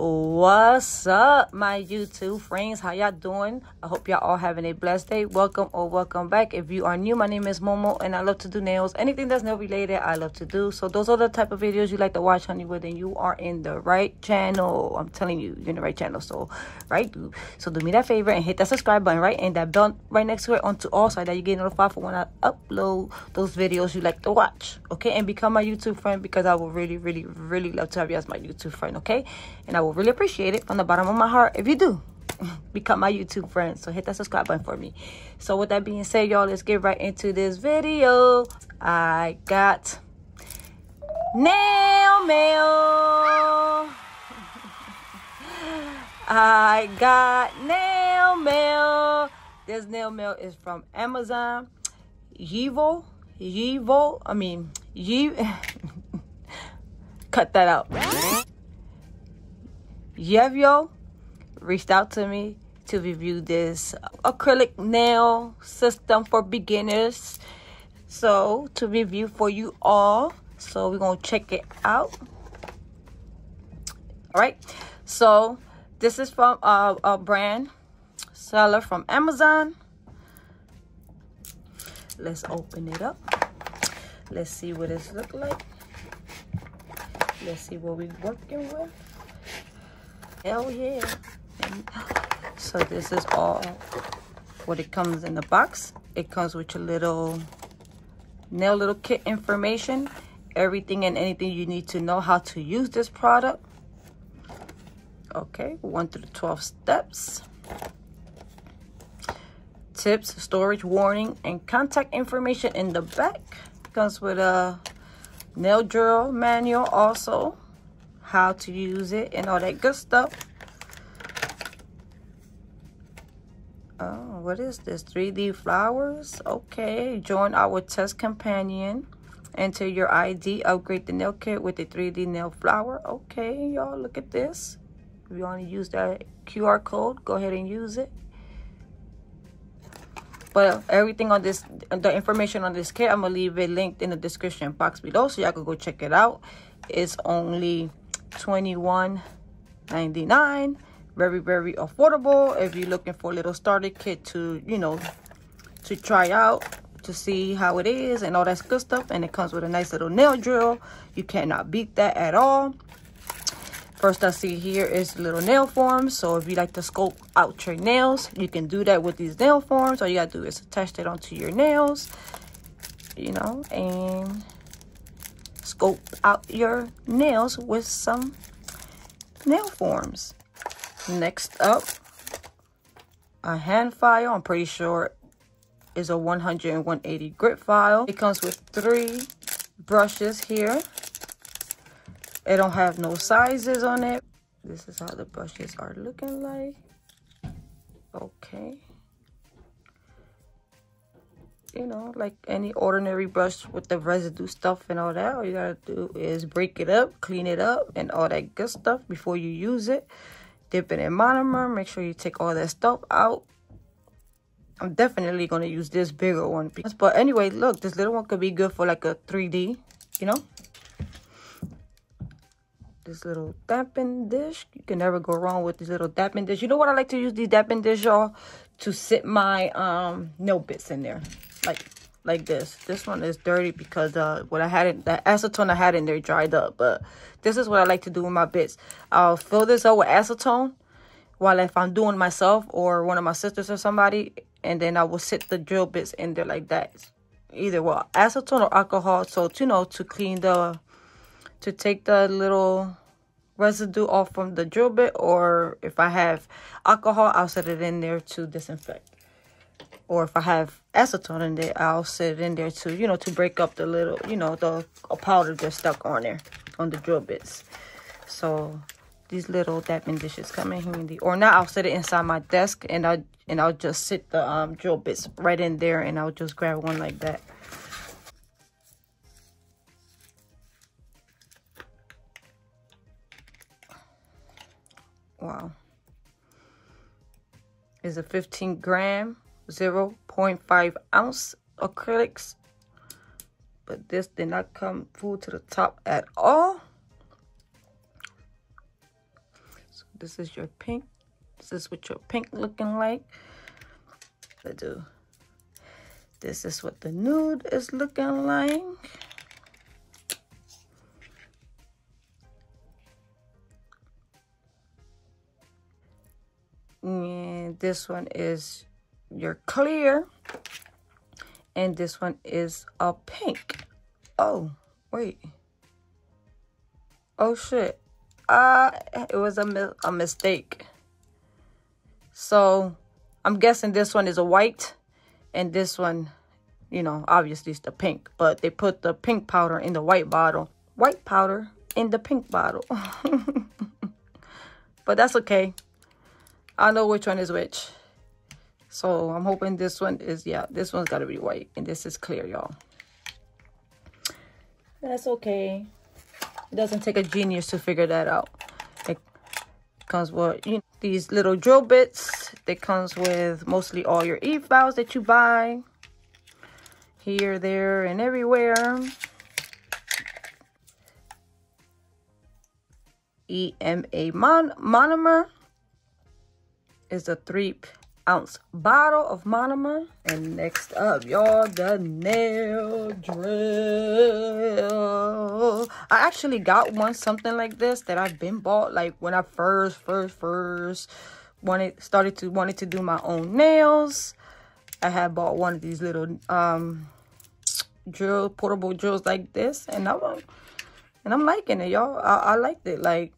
What's up, my YouTube friends? How y'all doing? I hope y'all all having a blessed day. Welcome or welcome back. If you are new, my name is Momo, and I love to do nails. Anything that's nail related, I love to do. So those are the type of videos you like to watch, honey. Well, then you are in the right channel. I'm telling you, you're in the right channel. So, right, so do me that favor and hit that subscribe button, right, and that bell right next to it onto all so that you get notified for when I upload those videos you like to watch. Okay, and become my YouTube friend because I will really, really, really love to have you as my YouTube friend. Okay, and I will really appreciate it from the bottom of my heart if you do become my YouTube friend. So hit that subscribe button for me. So with that being said, y'all, let's get right into this video. I got nail mail. I got nail mail. This nail mail is from Amazon. Yivo. Yivo. I mean, you Cut that out. Yevyo reached out to me to review this acrylic nail system for beginners. So to review for you all. So we're going to check it out. All right. So this is from a brand seller from Amazon. Let's open it up. Let's see what this look like. Let's see what we're working with. Hell yeah. So this is all what it comes in the box. It comes with your little nail little kit information. Everything and anything you need to know how to use this product. Okay, 1 through 12 steps. Tips, storage warning, and contact information in the back. Comes with a nail drill manual also how to use it and all that good stuff. Oh, what is this? 3D flowers? Okay, join our test companion. Enter your ID, upgrade the nail kit with the 3D nail flower. Okay, y'all, look at this. If you want to use that QR code, go ahead and use it. But everything on this, the information on this kit, I'm going to leave it linked in the description box below so y'all can go check it out. It's only 21.99 very very affordable if you're looking for a little starter kit to you know to try out to see how it is and all that good stuff. And it comes with a nice little nail drill. You cannot beat that at all. First i see here is little nail forms. So if you like to sculpt out your nails you can do that with these nail forms. All you gotta do is attach it onto your nails you know and scope out your nails with some nail forms. Next up, a hand file. I'm pretty sure is a 100 and 180 grit file. It comes with three brushes here. It don't have no sizes on it. This is how the brushes are looking like. Okay you know, like any ordinary brush with the residue stuff and all that. All you gotta do is break it up, clean it up, and all that good stuff before you use it. Dip it in monomer. Make sure you take all that stuff out. I'm definitely gonna use this bigger one. But anyway, look, this little one could be good for like a 3D, you know? This little dappen dish. You can never go wrong with this little dappen dish. You know what I like to use these dappen dish, y'all? To sit my um nail bits in there like like this. This one is dirty because uh, what I had in the acetone I had in there dried up. But this is what I like to do with my bits. I'll fill this up with acetone while if I'm doing myself or one of my sisters or somebody, and then I will sit the drill bits in there like that. Either well, acetone or alcohol. So you know to clean the to take the little residue off from the drill bit, or if I have alcohol, I'll set it in there to disinfect or if I have acetone in there, I'll set it in there too, you know, to break up the little, you know, the powder that's stuck on there, on the drill bits. So these little dappen dishes come in handy. Or now I'll set it inside my desk and I'll, and I'll just sit the um, drill bits right in there and I'll just grab one like that. Wow. Is a 15 gram 0.5 ounce acrylics but this did not come full to the top at all so This is your pink. This is what your pink looking like. I do. This is what the nude is looking like. And this one is your clear. And this one is a pink. Oh, wait. Oh, shit. Uh, it was a, mi a mistake. So, I'm guessing this one is a white. And this one, you know, obviously it's the pink. But they put the pink powder in the white bottle. White powder in the pink bottle. but that's okay. I know which one is which. So I'm hoping this one is, yeah, this one's got to be white. And this is clear, y'all. That's okay. It doesn't take a genius to figure that out. It comes with you know, these little drill bits. That comes with mostly all your e-files that you buy. Here, there, and everywhere. EMA mon monomer is a three ounce bottle of monomer. And next up, y'all, the nail drill. I actually got one, something like this that I've been bought like when I first, first, first wanted, started to, wanted to do my own nails. I had bought one of these little um drill, portable drills like this. And I'm, and I'm liking it, y'all. I, I liked it. Like,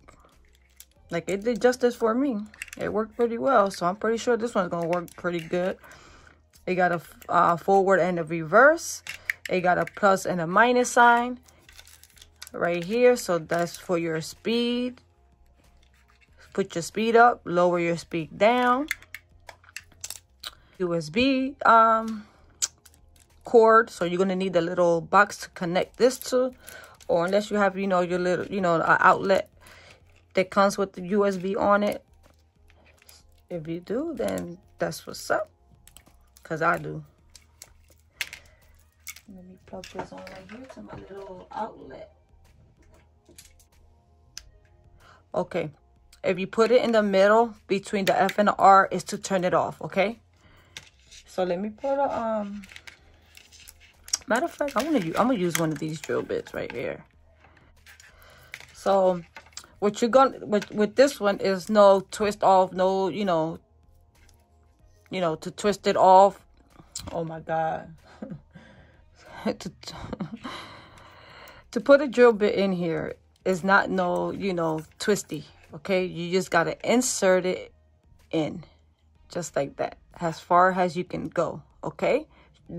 like it did justice for me it worked pretty well. So I'm pretty sure this one's going to work pretty good. It got a uh, forward and a reverse. It got a plus and a minus sign right here. So that's for your speed. Put your speed up, lower your speed down. USB um, cord. So you're going to need a little box to connect this to. Or unless you have, you know, your little, you know, outlet that comes with the USB on it. If you do, then that's what's up. Because I do. Let me plug this on right here to my little outlet. Okay. If you put it in the middle between the F and the R is to turn it off, okay? So let me put a um matter of fact, I'm gonna use I'm gonna use one of these drill bits right here. So what you're gonna with with this one is no twist off, no, you know, you know, to twist it off. Oh my god. to, to put a drill bit in here is not no, you know, twisty. Okay, you just gotta insert it in just like that as far as you can go okay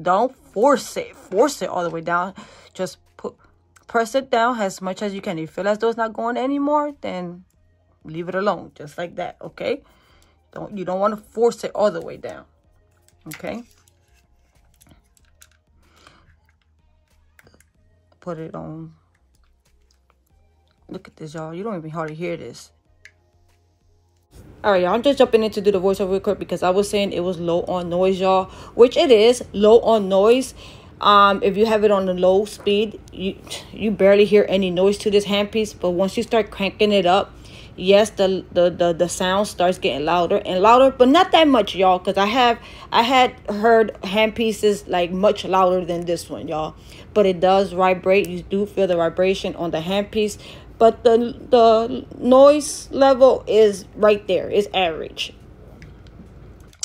don't force it force it all the way down just press it down as much as you can. If you feel as though it's not going anymore, then leave it alone, just like that, okay? Don't You don't want to force it all the way down, okay? Put it on. Look at this, y'all. You don't even hardly hear this. All right, y'all, I'm just jumping in to do the voiceover real quick because I was saying it was low on noise, y'all, which it is low on noise um if you have it on the low speed you you barely hear any noise to this handpiece but once you start cranking it up yes the the the, the sound starts getting louder and louder but not that much y'all because i have i had heard handpieces like much louder than this one y'all. But it does vibrate. You do feel the vibration on the handpiece but the the noise level is right there. It's average.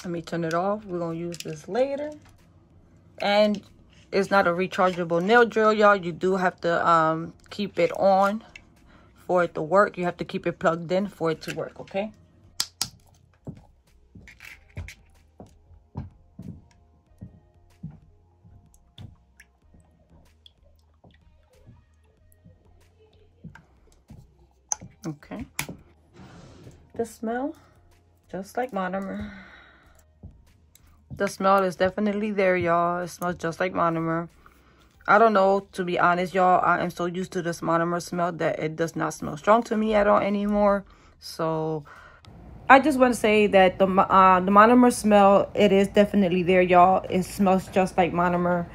Let me turn it off. We're gonna use this later. And it's not a rechargeable nail drill, y'all. You do have to um, keep it on for it to work. You have to keep it plugged in for it to work, okay? Okay. The smell, just like monomer. The smell is definitely there, y'all. It smells just like monomer. I don't know, to be honest, y'all. I am so used to this monomer smell that it does not smell strong to me at all anymore. So, I just want to say that the uh, the monomer smell, it is definitely there, y'all. It smells just like monomer.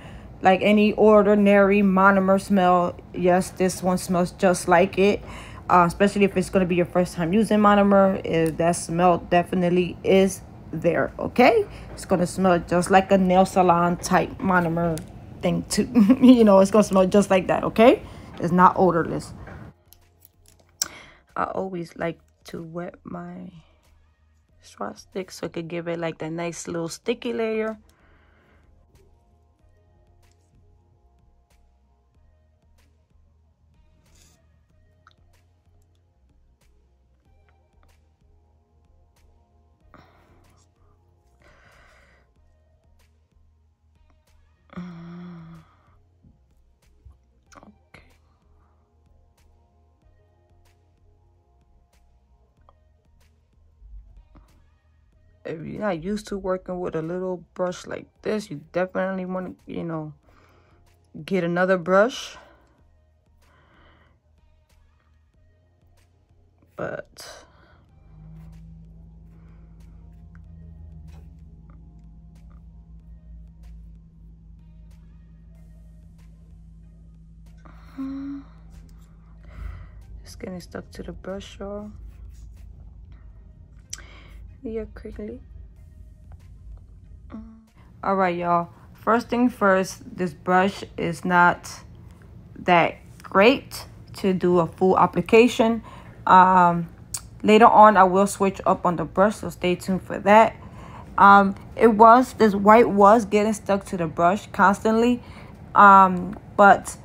Like any ordinary monomer smell, yes, this one smells just like it. uh, especially if it's going to be your first time using monomer. If that smell definitely is there, okay? It's to smell just like a nail salon type monomer thing too. you know, it's to smell just like that, okay? It's not odorless. I always like to wet my straw stick so I could give it like that nice little sticky layer. If you're not used to working with a little brush like this, you definitely want to, you know, get another brush. But... Just getting stuck to the brush, y'all here quickly. All right y'all. First thing first this brush is not that great to do a full application. Um, later on i will switch up on the brush so stay tuned for that. Um, it was this white was getting stuck to the brush constantly. Um, but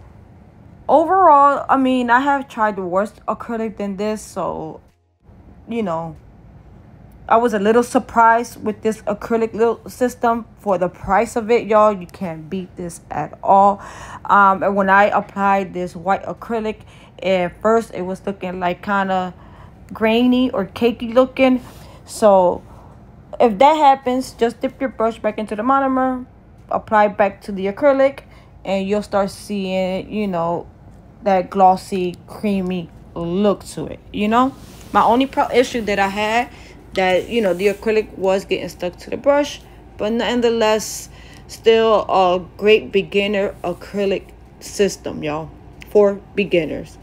overall i mean i have tried the worst acrylic than this so you know I was a little surprised with this acrylic little system for the price of it, y'all. You can't beat this at all. Um, and when I applied this white acrylic, at first it was looking like kind of grainy or cakey looking. So if that happens, just dip your brush back into the monomer, apply back to the acrylic, and you'll start seeing, you know, that glossy, creamy look to it, you know? My only pro issue that I had that you know the acrylic was getting stuck to the brush but nonetheless still a great beginner acrylic system y'all for beginners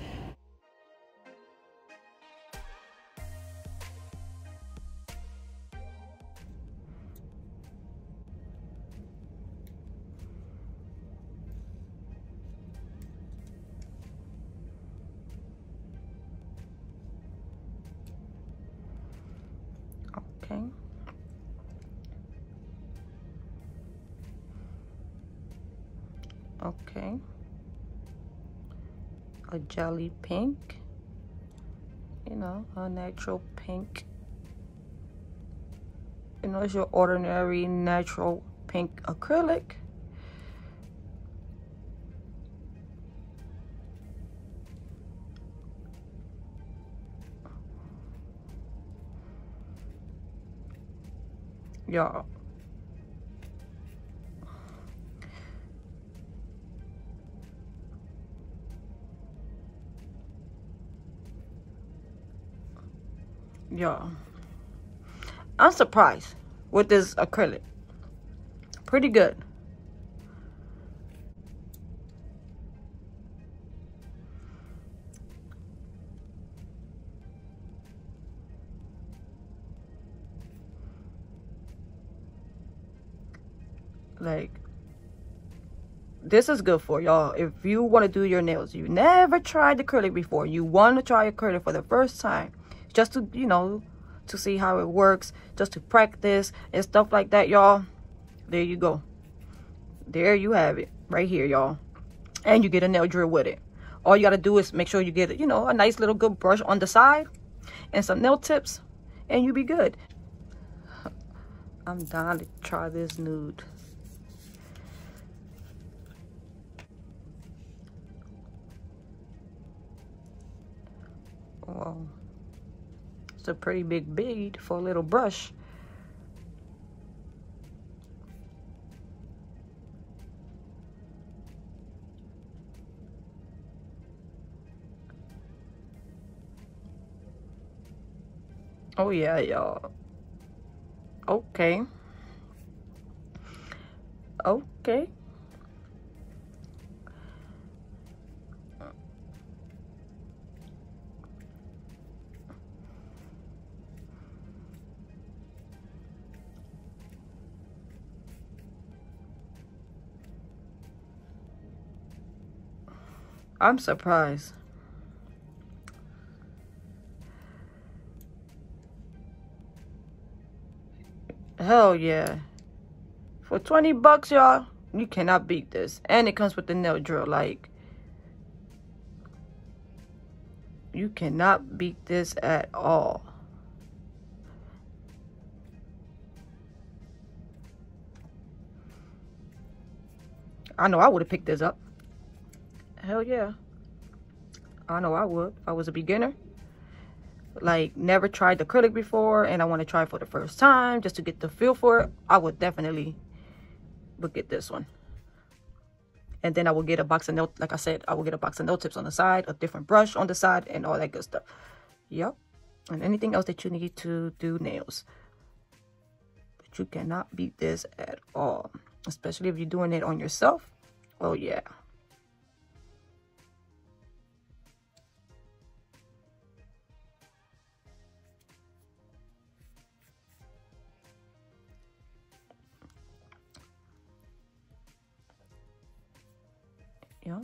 okay. A jelly pink. You know a natural pink. You know it's your ordinary natural pink acrylic. Y'all. Y'all. I'm surprised with this acrylic. Pretty good. like this is good for y'all if you want to do your nails you never tried the acrylic before you want to try acrylic for the first time just to you know to see how it works just to practice and stuff like that y'all. There you go. There you have it right here y'all. And you get a nail drill with it. All you got to do is make sure you get you know a nice little good brush on the side and some nail tips and you be good. I'm dying to try this nude. Well, it's a pretty big bead for a little brush. Oh yeah, y'all. Okay. Okay. I'm surprised. Hell yeah. For 20 bucks, y'all, you cannot beat this. And it comes with the nail drill. Like, you cannot beat this at all. I know I would have picked this up. Hell yeah. I know I would. If I was a beginner. Like, never tried acrylic before and I want to try for the first time just to get the feel for it. I would definitely would get this one. And then I will get a box of nail, like I said, I will get a box of nail tips on the side, a different brush on the side, and all that good stuff. Yep. And anything else that you need to do nails. But you cannot beat this at all. Especially if you're doing it on yourself. Oh, yeah. Yeah.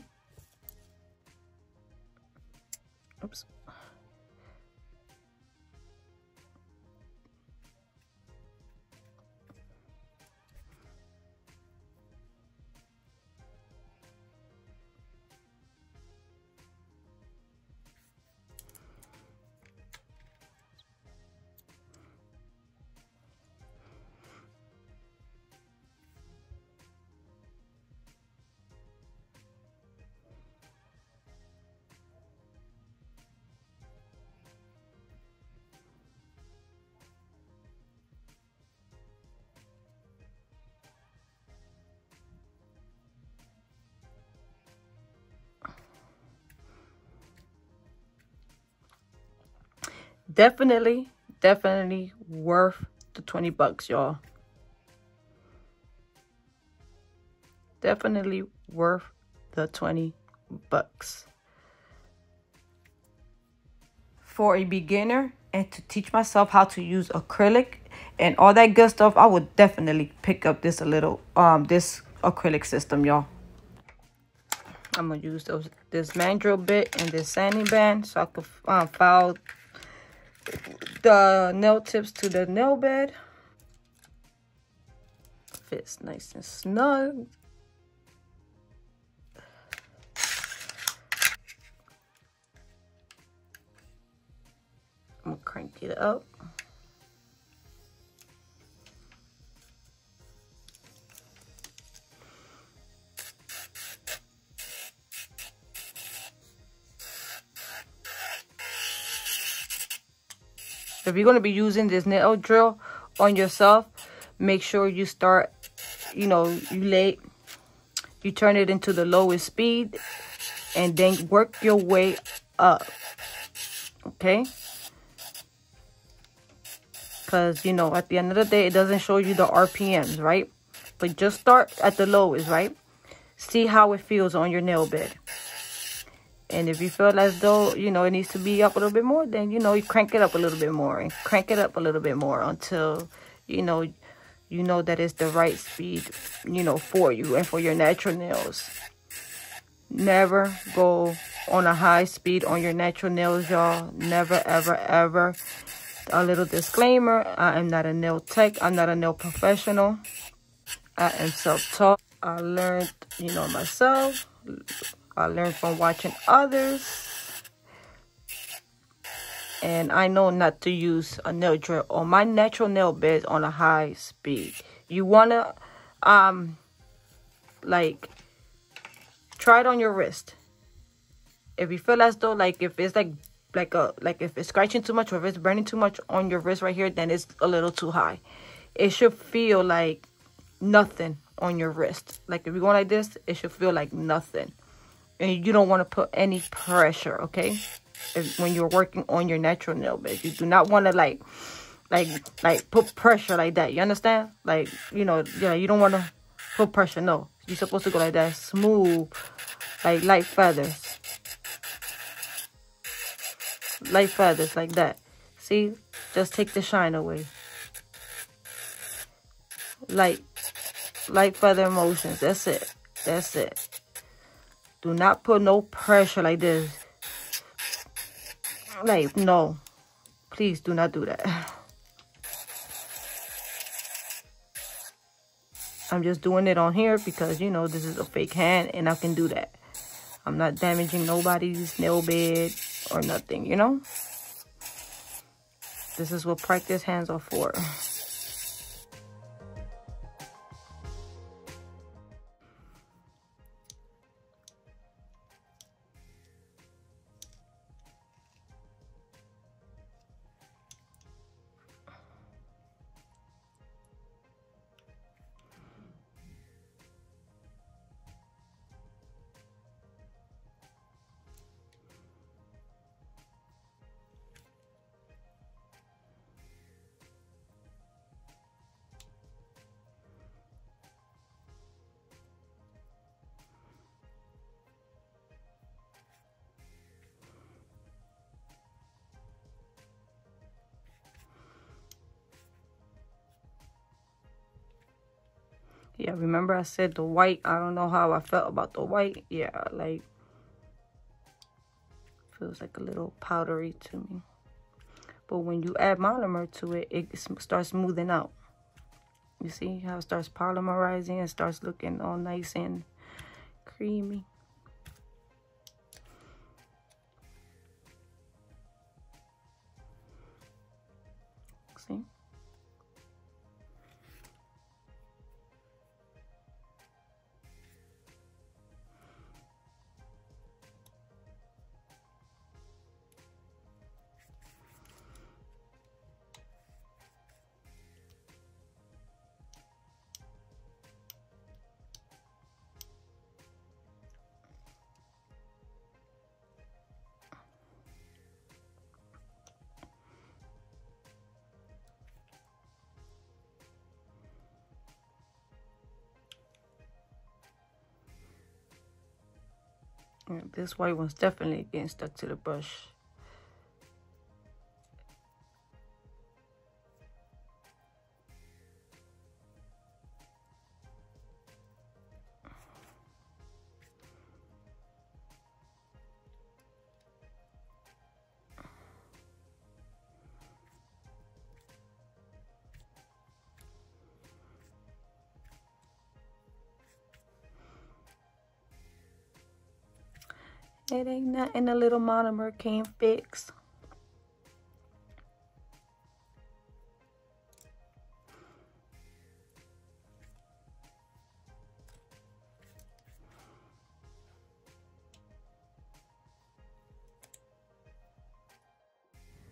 Definitely definitely worth the 20 bucks y'all. Definitely worth the 20 bucks. For a beginner and to teach myself how to use acrylic and all that good stuff i would definitely pick up this a little um this acrylic system y'all. I'm gonna use those this mandrel bit and this sanding band so i could um, file the nail tips to the nail bed. Fits nice and snug. I'm gonna crank it up. If you're going to be using this nail drill on yourself, make sure you start, you know, you lay, you turn it into the lowest speed and then work your way up. Okay? Because, you know, at the end of the day, it doesn't show you the RPMs, right? But just start at the lowest, right? See how it feels on your nail bed. And if you feel as though, you know, it needs to be up a little bit more, then, you know, you crank it up a little bit more and crank it up a little bit more until, you know, you know that it's the right speed, you know, for you and for your natural nails. Never go on a high speed on your natural nails, y'all. Never, ever, ever. A little disclaimer, I am not a nail tech. I'm not a nail professional. I am self-taught. I learned, you know, myself I learned from watching others. And I know not to use a nail drill on my natural nail bed on a high speed. You want to, um, like, try it on your wrist. If you feel as though, like, if it's like, like a, like if it's scratching too much or if it's burning too much on your wrist right here, then it's a little too high. It should feel like nothing on your wrist. Like if you're going like this, it should feel like nothing and you don't want to put any pressure, okay? If, when you're working on your natural nail bed, you do not want to like, like, like put pressure like that. You understand? Like, you know, yeah, you don't want to put pressure. No, you're supposed to go like that, smooth, like light feathers, light feathers like that. See, just take the shine away. Light, light feather motions. That's it. That's it. Do not put no pressure like this. Like, no. Please do not do that. I'm just doing it on here because, you know, this is a fake hand and I can do that. I'm not damaging nobody's nail bed or nothing, you know? This is what practice hands are for. Yeah remember i said the white? I don't know how i felt about the white. Yeah like feels like a little powdery to me. But when you add monomer to it it starts smoothing out. You see how it starts polymerizing and starts looking all nice and creamy Mm, this white one's definitely getting stuck to the brush. Nothing a little monomer can't fix.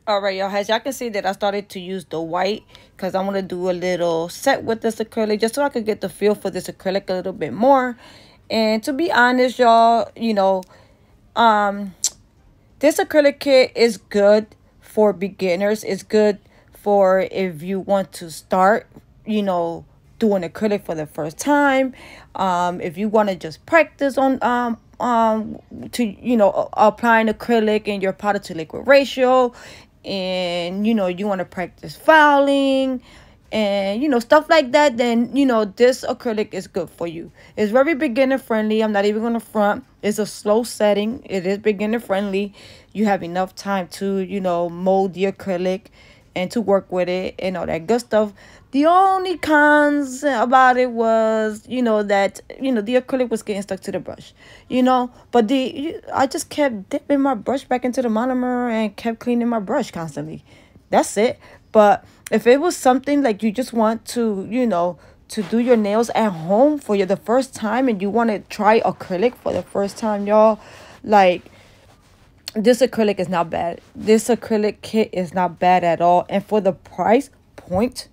all right y'all as y'all can see that i started to use the white because i want to do a little set with this acrylic just so i could get the feel for this acrylic a little bit more and to be honest y'all you know um, this acrylic kit is good for beginners. It's good for if you want to start, you know, doing acrylic for the first time. Um, if you want to just practice on um um to you know applying acrylic in your powder to liquid ratio and you know you want to practice fouling and you know stuff like that then you know this acrylic is good for you. It's very beginner friendly. I'm not even gonna front. It's a slow setting. It is beginner friendly. You have enough time to you know mold the acrylic and to work with it and all that good stuff. The only cons about it was you know that you know the acrylic was getting stuck to the brush you know? But the i just kept dipping my brush back into the monomer and kept cleaning my brush constantly. That's it. But if it was something like you just want to, you know, to do your nails at home for you the first time and you want to try acrylic for the first time, y'all, like this acrylic is not bad. This acrylic kit is not bad at all. And for the price point,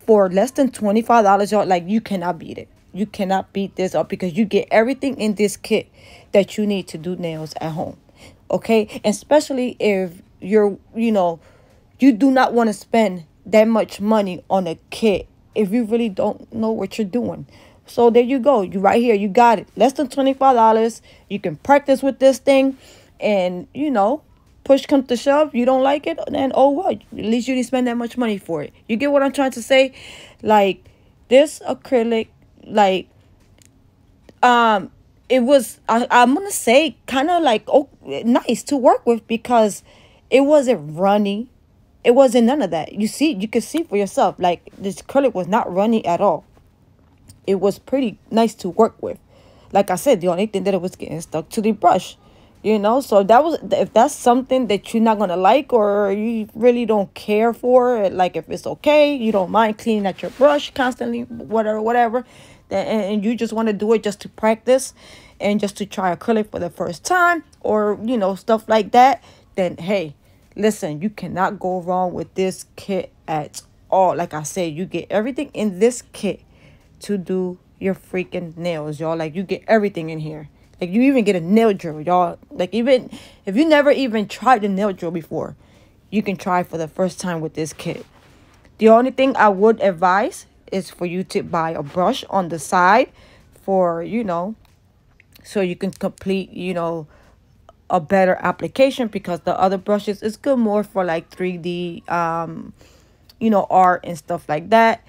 for less than $25, y'all, like you cannot beat it. You cannot beat this up because you get everything in this kit that you need to do nails at home. Okay? Especially if you're, you know, you do not want to spend that much money on a kit if you really don't know what you're doing. So there you go. You right here. You got it. Less than $25. You can practice with this thing. And, you know, push comes to shove. You don't like it. Then, oh, well. At least you didn't spend that much money for it. You get what I'm trying to say? Like, this acrylic, like, um, it was I, i'm gonna say kind of like oh nice to work with because it wasn't runny it wasn't none of that. You see you could see for yourself like this acrylic was not runny at all. It was pretty nice to work with. Like i said the only thing that it was getting stuck to the brush you know? So that was if that's something that you're not gonna like or you really don't care for it, like if it's okay you don't mind cleaning at your brush constantly whatever whatever Then and you just want to do it just to practice and just to try acrylic for the first time or you know stuff like that then hey listen you cannot go wrong with this kit at all like i said you get everything in this kit to do your freaking nails y'all like you get everything in here like you even get a nail drill, y'all. Like even if you never even tried the nail drill before, you can try for the first time with this kit. The only thing I would advise is for you to buy a brush on the side for, you know, so you can complete, you know, a better application because the other brushes is good more for like 3D um you know art and stuff like that.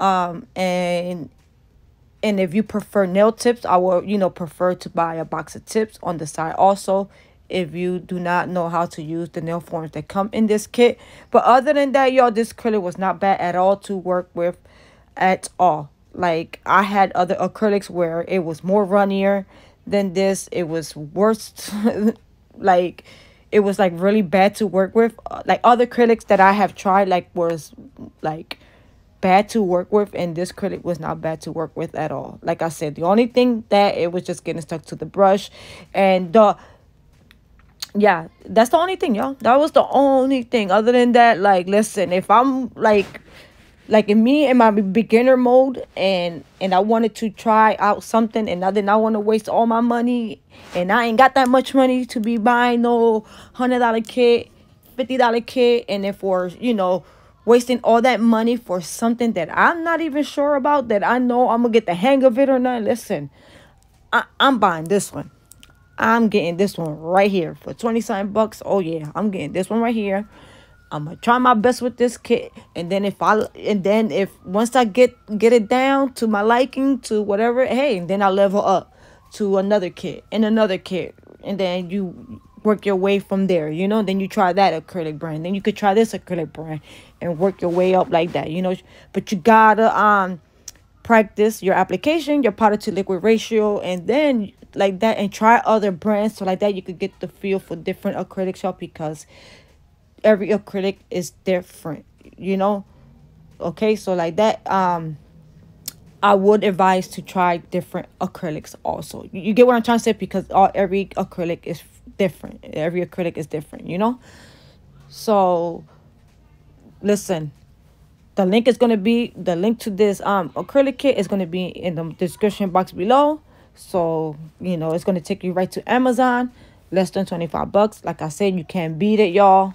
Um and and if you prefer nail tips i will you know prefer to buy a box of tips on the side also if you do not know how to use the nail forms that come in this kit. But other than that y'all this acrylic was not bad at all to work with at all. Like i had other acrylics where it was more runnier than this. It was worse like it was like really bad to work with. Like other critics that i have tried like was like bad to work with and this critic was not bad to work with at all. Like i said the only thing that it was just getting stuck to the brush and the yeah that's the only thing y'all. That was the only thing. Other than that like listen if i'm like like in me in my beginner mode and and i wanted to try out something and i did not want to waste all my money and i ain't got that much money to be buying no hundred dollar kit fifty dollar kit and then for you know wasting all that money for something that I'm not even sure about, that I know I'm to get the hang of it or not. Listen, I, I'm buying this one. I'm getting this one right here for 20 something bucks. Oh yeah, I'm getting this one right here. I'm gonna try my best with this kit, and then if I and then if once I get get it down to my liking to whatever, hey, and then I level up to another kit and another kit, and then you work your way from there, you know. Then you try that acrylic brand, then you could try this acrylic brand, and work your way up like that, you know. But you gotta um practice your application, your powder to liquid ratio, and then like that, and try other brands so like that you could get the feel for different acrylic shop because every acrylic is different, you know. Okay, so like that, um. I would advise to try different acrylics also. You get what I'm trying to say because all every acrylic is different. Every acrylic is different, you know? So listen. The link is going to be the link to this um acrylic kit is going to be in the description box below. So, you know, it's going to take you right to Amazon. Less than 25 bucks. Like I said, you can't beat it, y'all.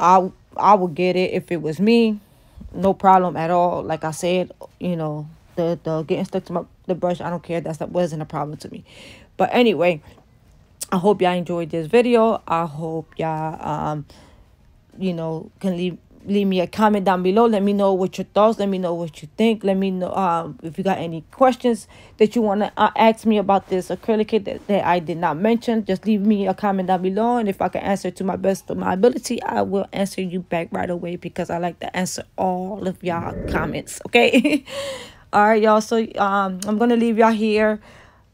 I I would get it if it was me. No problem at all. Like I said, you know, the the getting stuck to my the brush, I don't care. That's that wasn't a problem to me. But anyway, I hope y'all enjoyed this video. I hope y'all, um, you know, can leave leave me a comment down below. Let me know what your thoughts. Let me know what you think. Let me know um, if you got any questions that you want to uh, ask me about this acrylic kit that, that I did not mention. Just leave me a comment down below. And if I can answer to my best of my ability, I will answer you back right away because I like to answer all of y'all comments. Okay. all right, y'all. So um, I'm going to leave y'all here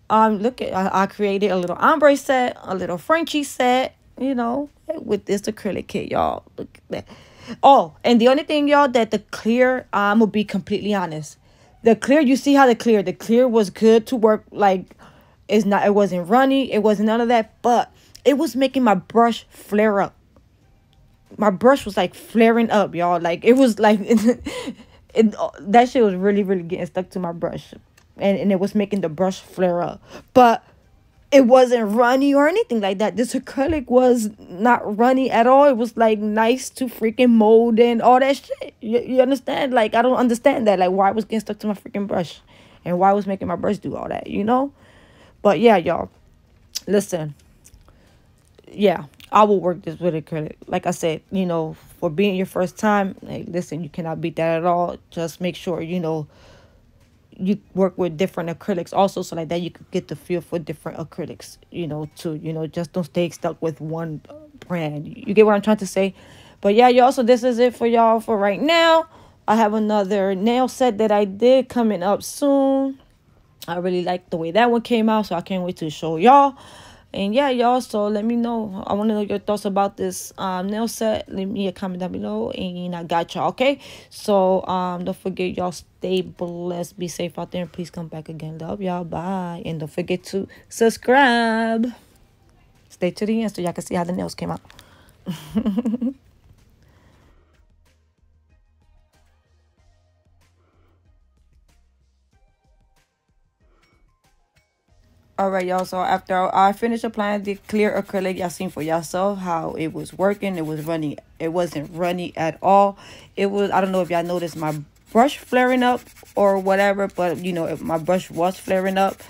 um look at I, I created a little ombre set a little Frenchy set you know with this acrylic kit y'all look at that oh and the only thing y'all that the clear i'm gonna be completely honest. The clear you see how the clear the clear was good to work like it's not it wasn't runny it wasn't none of that but it was making my brush flare up. My brush was like flaring up y'all. Like it was like it, it that shit was really really getting stuck to my brush. And, and it was making the brush flare up. But it wasn't runny or anything like that. This acrylic was not runny at all. It was like nice to freaking mold and all that shit. You, you understand? Like, I don't understand that. Like, why I was getting stuck to my freaking brush and why I was making my brush do all that, you know? But yeah, y'all, listen. Yeah, I will work this with acrylic. Like I said, you know, for being your first time, like, listen, you cannot beat that at all. Just make sure, you know, you work with different acrylics also so like that you could get the feel for different acrylics you know to you know just don't stay stuck with one brand. You get what i'm trying to say? But yeah y'all so this is it for y'all for right now. I have another nail set that i did coming up soon. I really like the way that one came out so i can't wait to show y'all and yeah, y'all, so let me know. I want to know your thoughts about this um, nail set. Leave me a comment down below, and I got y'all, okay? So um, don't forget, y'all, stay blessed. Be safe out there, and please come back again. Love y'all. Bye. And don't forget to subscribe. Stay to the end so y'all can see how the nails came out. all right y'all so after i finished applying the clear acrylic y'all seen for yourself how it was working. It was running it wasn't running at all. It was i don't know if y'all noticed my brush flaring up or whatever but you know if my brush was flaring up.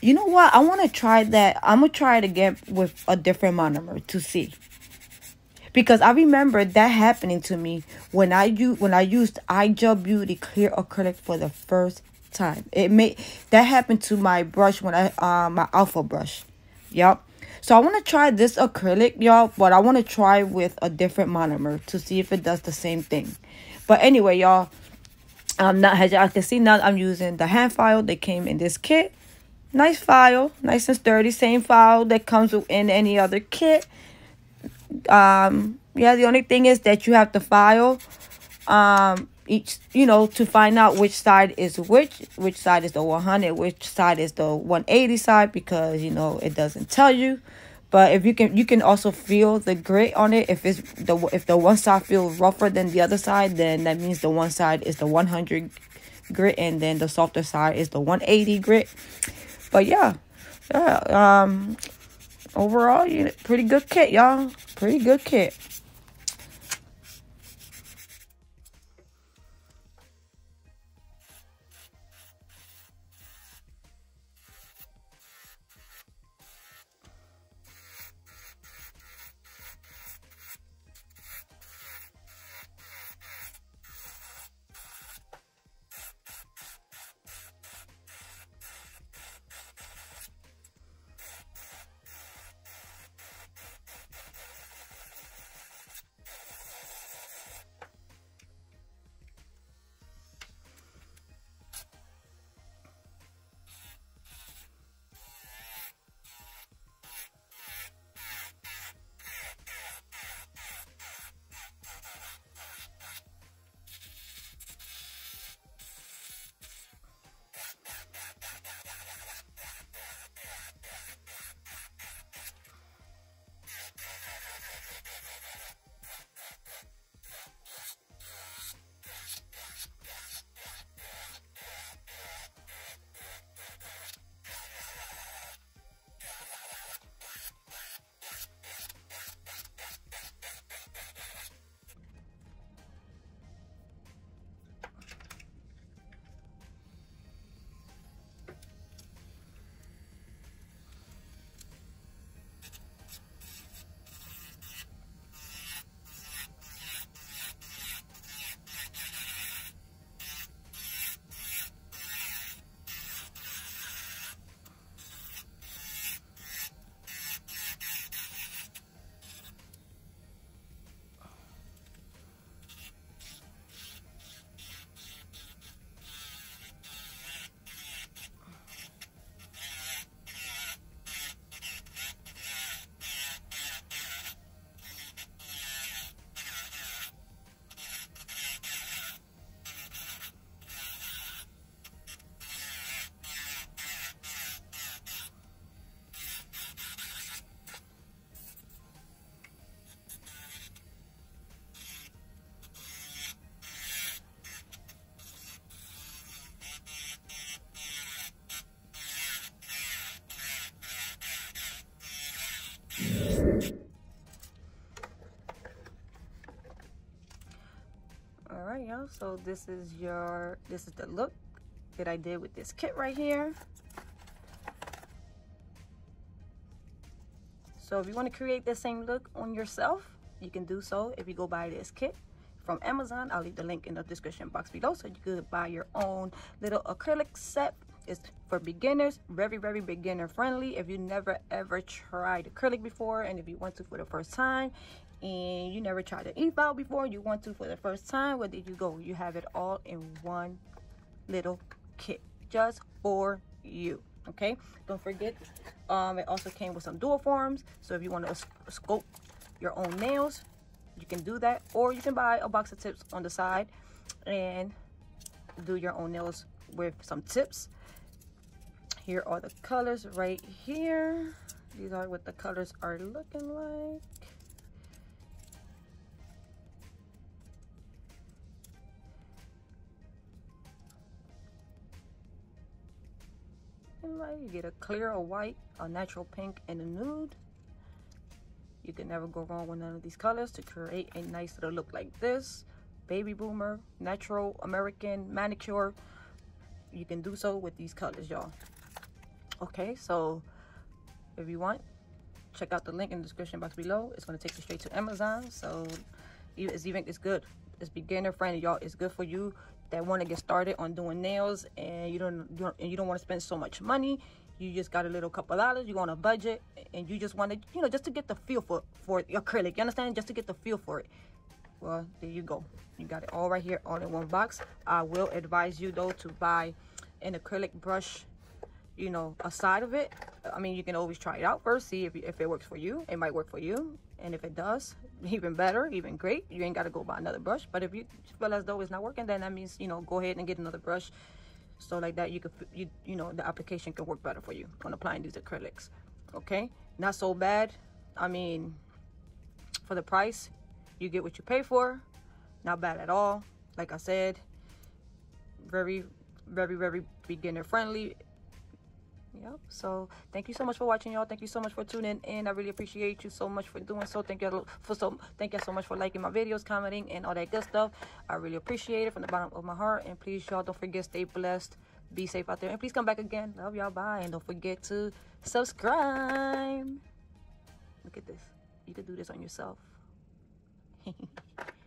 You know what? I want to try that. I'm gonna try it again with a different monomer to see. Because I remember that happening to me when I used when I used iGel Beauty clear acrylic for the first time. It made that happened to my brush when I uh my alpha brush. Yep. So I want to try this acrylic, y'all, but I want to try with a different monomer to see if it does the same thing. But anyway, y'all, I'm not as y'all can see now I'm using the hand file that came in this kit. Nice file, nice and sturdy, same file that comes in any other kit. Um, yeah, the only thing is that you have to file um each you know to find out which side is which which side is the 100 which side is the 180 side because you know it doesn't tell you. But if you can you can also feel the grit on it. If it's the if the one side feels rougher than the other side then that means the one side is the 100 grit and then the softer side is the 180 grit. But yeah yeah um overall you pretty good kit y'all. Pretty good kit so this is your this is the look that i did with this kit right here so if you want to create the same look on yourself you can do so if you go buy this kit from Amazon. I'll leave the link in the description box below so you could buy your own little acrylic set. It's for beginners, very, very beginner friendly. If you never ever tried acrylic before and if you want to for the first time and you never tried to e-file before, you want to for the first time, where did you go? You have it all in one little kit just for you okay don't forget um it also came with some dual forms so if you want to sculpt your own nails you can do that or you can buy a box of tips on the side and do your own nails with some tips here are the colors right here these are what the colors are looking like you get a clear, a white, a natural pink, and a nude. You can never go wrong with none of these colors to create a nice little look like this. Baby boomer, natural American manicure. You can do so with these colors, y'all. Okay, so if you want, check out the link in the description box below. It's going to take you straight to Amazon. So it's even it's good. It's beginner friendly y'all. It's good for you that want to get started on doing nails and you don't, you don't and you don't want to spend so much money. You just got a little couple dollars you on a budget and you just want to you know just to get the feel for for acrylic you understand? Just to get the feel for it. Well there you go. You got it all right here all in one box. I will advise you though to buy an acrylic brush you know a side of it i mean you can always try it out first see if, if it works for you. It might work for you and if it does even better even great. You ain't got to go buy another brush but if you feel as though it's not working then that means you know go ahead and get another brush. So like that you could you you know the application can work better for you on applying these acrylics okay? Not so bad i mean for the price you get what you pay for not bad at all. Like i said very very very beginner friendly yep. So thank you so much for watching y'all. Thank you so much for tuning in. I really appreciate you so much for doing so. Thank you for so thank you so much for liking my videos commenting and all that good stuff. I really appreciate it from the bottom of my heart. And please y'all don't forget stay blessed. Be safe out there. And please come back again. Love y'all. Bye. And don't forget to subscribe. Look at this. You could do this on yourself